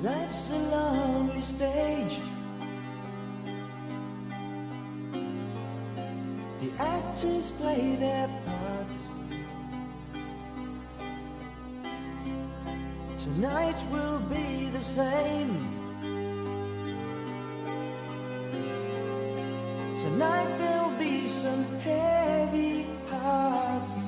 Life's a lonely stage. The actors play their parts. Tonight will be the same. Tonight there'll be some heavy hearts.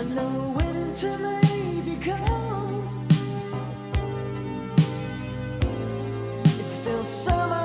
And the winter may be cold. It's still summer.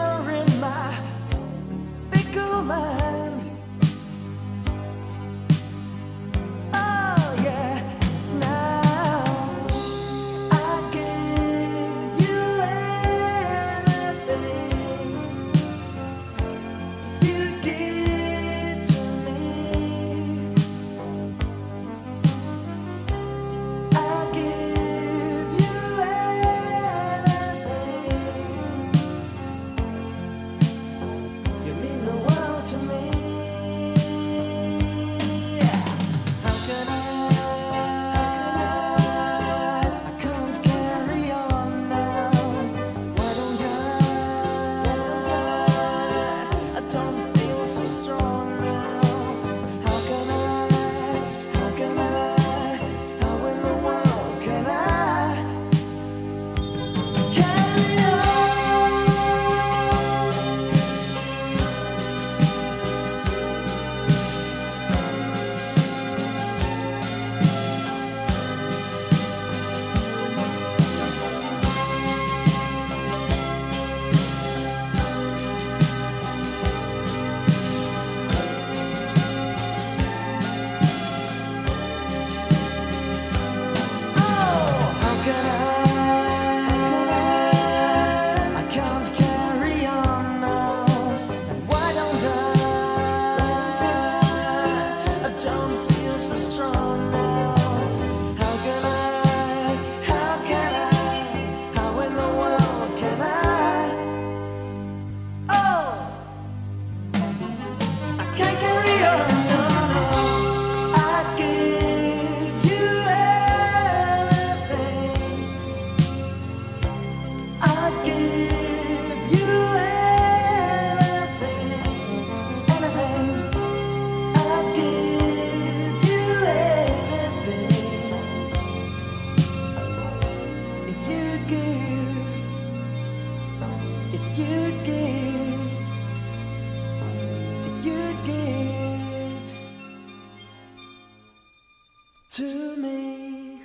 to me.